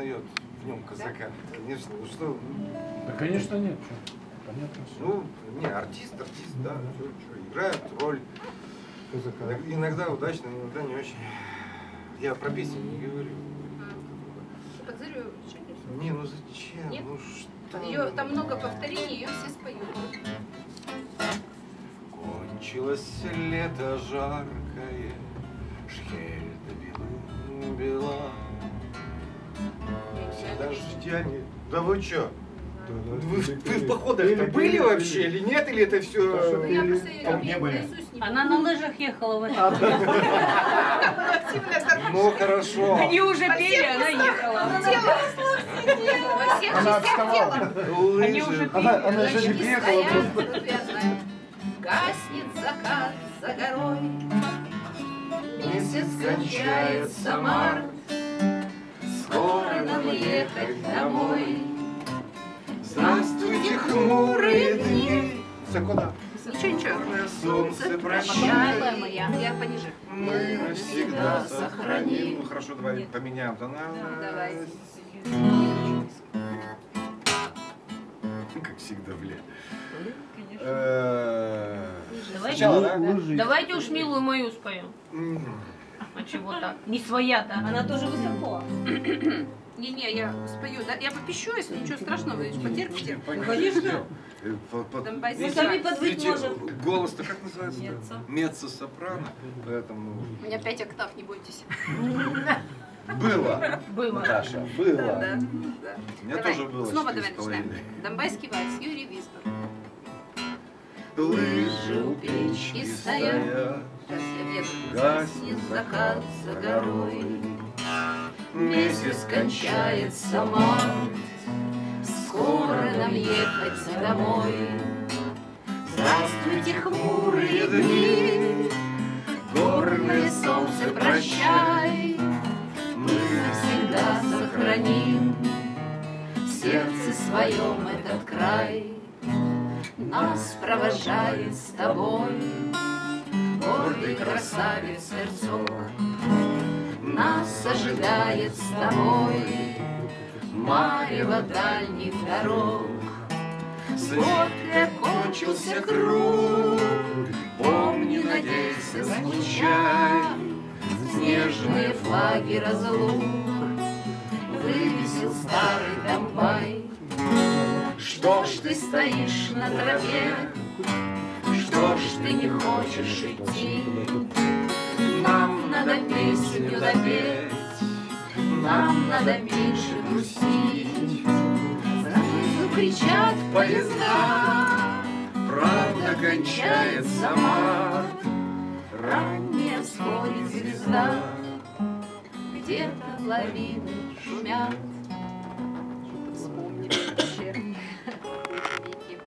узнает в нем казака. Конечно, ну что, Да, конечно, нет. Понятно все. ну, не, артист, артист, да, чё, чё, играет роль. Иногда- Иногда удачно, иногда не очень. Я про песни не говорю. Всё? Не, ну зачем? Нет? Ну что? Ее там много повторений, ее все споют. Кончилось лето жаркое, Шхельда Дождя не... Да вы чё? Вы, в- вы в походах-то были вообще или нет? Или это все... Я просто ее Там не были. Она на лыжах ехала в этом. активная Ну хорошо. Они уже пели, она ехала. Она отставала. Они уже Лыжи. Она, еще не приехала просто. Гаснет закат за горой, Месяц кончается март, Скоро нам ехать домой. Здравствуйте, хмурые дни. Все куда? Ничего, ничего. Солнце, прощай. моя. Я пониже. Мы навсегда сохраним. Ну хорошо, давай поменяем тональность. Ну, давай. Как всегда, блин. Э, Давайте, Сначала, да? Давайте уж милую мою споем. А чего так? Не своя-то. Она тоже высоко. Не-не, я спою. Да? Я попищу, если ничего страшного, вы потерпите. Конечно. Э, видите, сами подвыть можем. Голос-то как называется? Меццо. Меццо-сопрано. Поэтому У меня пять октав, не бойтесь. было, Было. Наташа, было. Да, да. У меня Давай, тоже было Снова давай начинаем. Донбайский вальс, Юрий Висбор. Лыжи у печки стоят. Гаснет закат за горой. Месяц кончается март. Скоро нам ехать домой. Здравствуйте, хмурые дни. Горное солнце, прощай. Мы навсегда сохраним В сердце своем этот край. Нас провожает с тобой Гордый красавец Эрцог. Нас ожидает с тобой Марево дальних дорог. Вот и окончился круг, Помни, надейся, скучай, Снежные флаги разлук Вывесил старый Донбай. Что ж ты стоишь на тропе? Что ж ты не хочешь идти? Нам надо песню допеть, Нам надо меньше грустить. Снизу кричат поезда, Правда кончается март. Ранняя всходит звезда, Где-то лавины шумят. Вспомнили.